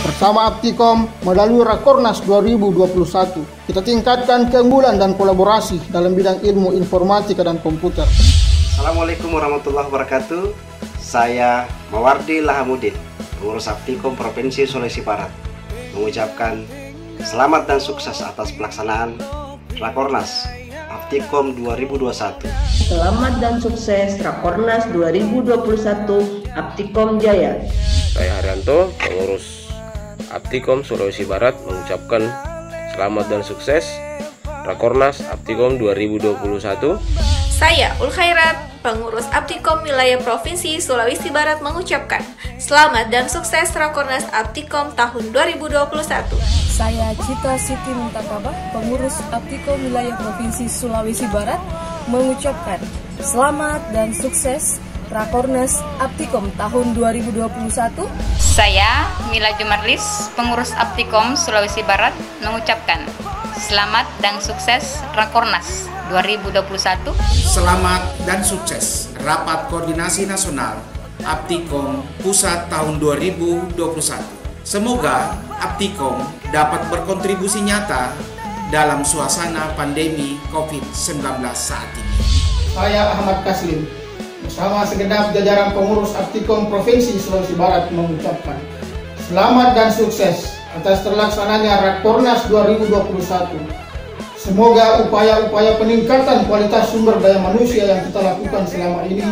Bersama Aptikom melalui Rakornas 2021, kita tingkatkan keunggulan dan kolaborasi dalam bidang ilmu informatika dan komputer. Assalamualaikum warahmatullahi wabarakatuh. Saya Mawardi Lahamudin, pengurus Aptikom Provinsi Sulawesi Barat, mengucapkan selamat dan sukses atas pelaksanaan Rakornas Aptikom 2021. Selamat dan sukses Rakornas 2021 Aptikom Jaya. Saya Haryanto, pengurus Aptikom Sulawesi Barat mengucapkan selamat dan sukses Rakornas Aptikom 2021. Saya Ul Khairat, pengurus Aptikom wilayah Provinsi Sulawesi Barat mengucapkan selamat dan sukses Rakornas Aptikom tahun 2021. Saya Cita Siti Muntakabah, pengurus Aptikom wilayah Provinsi Sulawesi Barat mengucapkan selamat dan sukses Rakornas Aptikom tahun 2021. Saya Mila Jumarlis, pengurus Aptikom Sulawesi Barat mengucapkan selamat dan sukses Rakornas 2021. Selamat dan sukses Rapat Koordinasi Nasional Aptikom Pusat tahun 2021. Semoga Aptikom dapat berkontribusi nyata dalam suasana pandemi COVID-19 saat ini. Saya Ahmad Kaslim, bersama segenap jajaran pengurus Aptikom Provinsi Sulawesi Barat mengucapkan selamat dan sukses atas terlaksananya Rakornas 2021. Semoga upaya-upaya peningkatan kualitas sumber daya manusia yang kita lakukan selama ini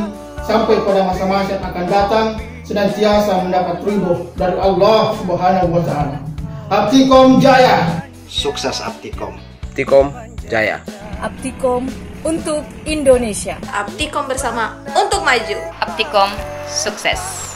sampai pada masa-masa yang akan datang senantiasa mendapat ridho dari Allah Subhanahu wa taala. Aptikom Jaya. Sukses Aptikom. Aptikom Jaya. Aptikom untuk Indonesia. Aptikom bersama untuk maju. Aptikom sukses.